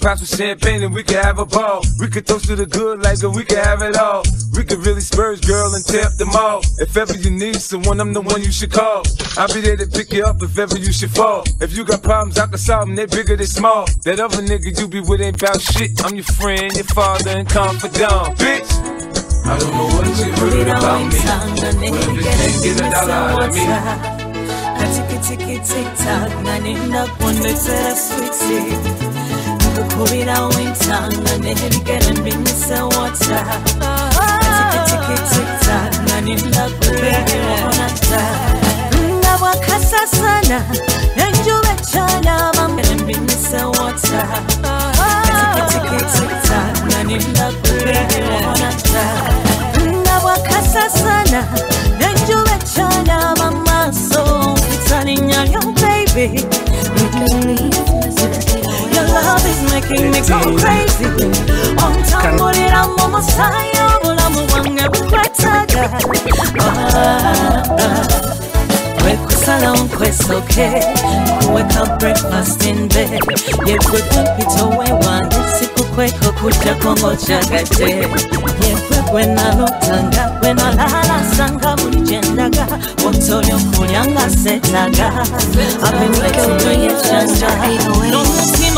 pop some champagne and we can have a ball. We could toast to the good like we can have it all. We could really spurge, girl, and tap up the mall. If ever you need someone, I'm the one you should call. I'll be there to pick you up if ever you should fall. If you got problems, I can solve them, they bigger than small. That other nigga you be with ain't about shit. I'm your friend, your father, and confidant, bitch. I don't know what you heard about me. But if you can't get a dollar out of me. Tiki tiki tick tock, naninda kuondetera switi kukubira wintanga nebigere mbinyisa wata. Tiki tiki tick tock, naninda kubera onata nga bwakasa sana enjuba ekyala bambere mbinyisa wata. Tiki tiki tick tock, naninda kubera onata nga bwakasa sana enjuba ekyala bamaso Italinya, yo baby. Your love is making me go crazy. Ontambulira mu musaayi obulamu bwange bukwetaga wekusalawo nkwesoke kuweka breakfast in bed. Yegwe kumpita owewange sikukweka okuddako ng'okyagadde yegwe gwe nalotanga gwe nalalasanga buli gyendaga otolyo kulya nga setaga abenwekeotoyejanja n'omutima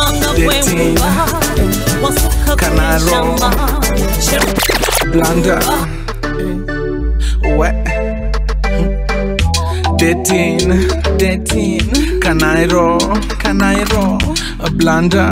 wasuka kunyama Blunder. What? Dating, dating. Can I roll? Can I roll? A blunder.